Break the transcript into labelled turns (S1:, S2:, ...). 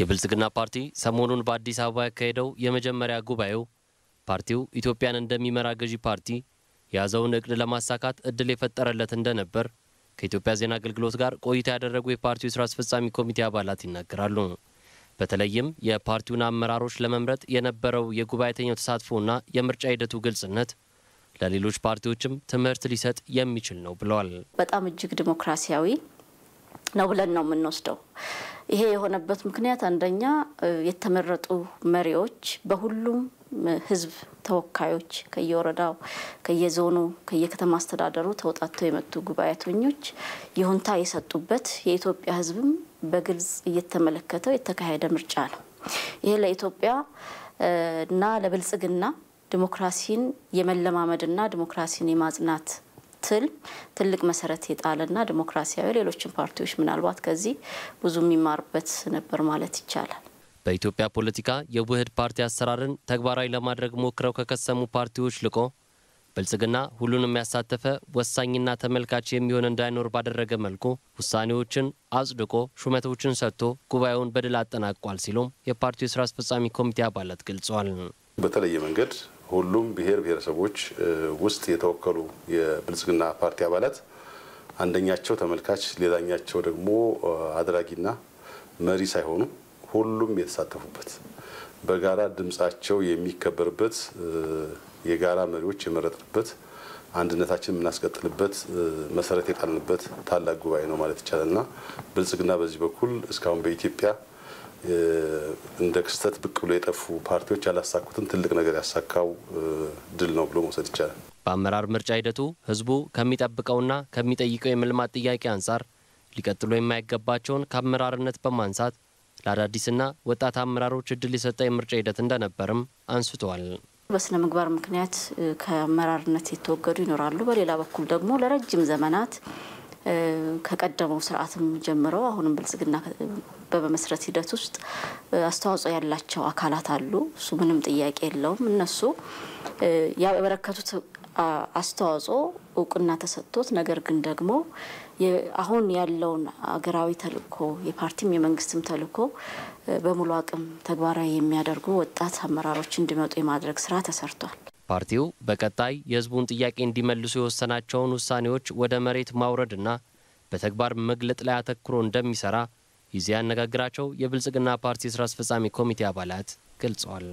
S1: የብልጽግና ፓርቲ ሰሞኑን በአዲስ አበባ ያካሄደው የመጀመሪያ ጉባኤው ፓርቲው ኢትዮጵያን እንደሚመራ ገዢ ፓርቲ የያዘውን እቅድ ለማሳካት እድል የፈጠረለት እንደነበር ከኢትዮጵያ ዜና አገልግሎት ጋር ቆይታ ያደረጉ የፓርቲው ስራ አስፈጻሚ ኮሚቴ አባላት ይናገራሉ። በተለይም የፓርቲውን አመራሮች ለመምረጥ የነበረው የጉባኤተኛው ተሳትፎና የምርጫ ሂደቱ ግልጽነት ለሌሎች ፓርቲዎችም ትምህርት ሊሰጥ የሚችል ነው ብለዋል።
S2: በጣም እጅግ ዲሞክራሲያዊ ነው ብለን ነው የምንወስደው። ይሄ የሆነበት ምክንያት አንደኛ የተመረጡ መሪዎች በሁሉም ሕዝብ ተወካዮች ከየወረዳው፣ ከየዞኑ፣ ከየከተማ አስተዳደሩ ተውጣተው የመጡ ጉባኤተኞች ይሁንታ የሰጡበት የኢትዮጵያ ሕዝብም በግልጽ እየተመለከተው የተካሄደ ምርጫ ነው። ይሄ ለኢትዮጵያ እና ለብልጽግና ዲሞክራሲን የመለማመድና ዲሞክራሲን የማጽናት ትል ትልቅ መሰረት የጣለና ዲሞክራሲያዊ ሌሎችን ፓርቲዎች ምናልባት ከዚህ ብዙ የሚማርበት ነበር ማለት ይቻላል።
S1: በኢትዮጵያ ፖለቲካ የውህድ ፓርቲ አሰራርን ተግባራዊ ለማድረግ ሞክረው ከከሰሙ ፓርቲዎች ልቆ ብልጽግና ሁሉንም ያሳተፈ ወሳኝና ተመልካች የሚሆን እንዳይኖር ባደረገ መልኩ ውሳኔዎችን አጽድቆ ሹመቶችን ሰጥቶ ጉባኤውን በድል አጠናቋል ሲሉም የፓርቲው የስራ አስፈጻሚ ኮሚቴ አባላት ገልጸዋል።
S3: በተለየ መንገድ ሁሉም ብሔር ብሔረሰቦች ውስጥ የተወከሉ የብልጽግና ፓርቲ አባላት አንደኛቸው ተመልካች፣ ሌላኛቸው ደግሞ አድራጊና መሪ ሳይሆኑ ሁሉም የተሳተፉበት በጋራ ድምጻቸው የሚከበርበት የጋራ መሪዎች የመረጥንበት አንድነታችን የምናስቀጥልበት መሰረት የጣልንበት ታላቅ ጉባኤ ነው ማለት ይቻላልና ብልጽግና በዚህ በኩል እስካሁን በኢትዮጵያ እንደ ክስተት ብቅ ብሎ የጠፉ ፓርቲዎች ያላሳኩትን ትልቅ ነገር ያሳካው ድል ነው ብሎ መውሰድ ይቻላል።
S1: በአመራር ምርጫ ሂደቱ ህዝቡ ከሚጠብቀውና ከሚጠይቀው የመልማት ጥያቄ አንጻር ሊቀጥሉ የማይገባቸውን ከአመራርነት በማንሳት ለአዳዲስና ወጣት አመራሮች እድል የሰጠ የምርጫ ሂደት እንደነበርም አንስተዋል።
S2: በስነ ምግባር ምክንያት ከአመራርነት የተወገዱ ይኖራሉ። በሌላ በኩል ደግሞ ለረጅም ዘመናት ከቀደመው ስርዓትም ጀምረው አሁንም ብልጽግና በመመስረት ሂደት ውስጥ አስተዋጽኦ ያላቸው አካላት አሉ። እሱ ምንም ጥያቄ የለውም። እነሱ ያበረከቱት አስተዋጽኦ እውቅና ተሰጥቶት ነገር ግን ደግሞ አሁን ያለውን አገራዊ ተልእኮ የፓርቲም የመንግስትም ተልእኮ በሙሉ አቅም ተግባራዊ የሚያደርጉ ወጣት አመራሮች እንዲመጡ የማድረግ ስራ ተሰርቷል።
S1: ፓርቲው በቀጣይ የህዝቡን ጥያቄ እንዲመልሱ የወሰናቸውን ውሳኔዎች ወደ መሬት ማውረድና በተግባር መግለጥ ላይ አተኩሮ እንደሚሰራ ይዜ ያነጋግራቸው የብልጽግና ፓርቲ ስራ አስፈጻሚ ኮሚቴ አባላት ገልጸዋል።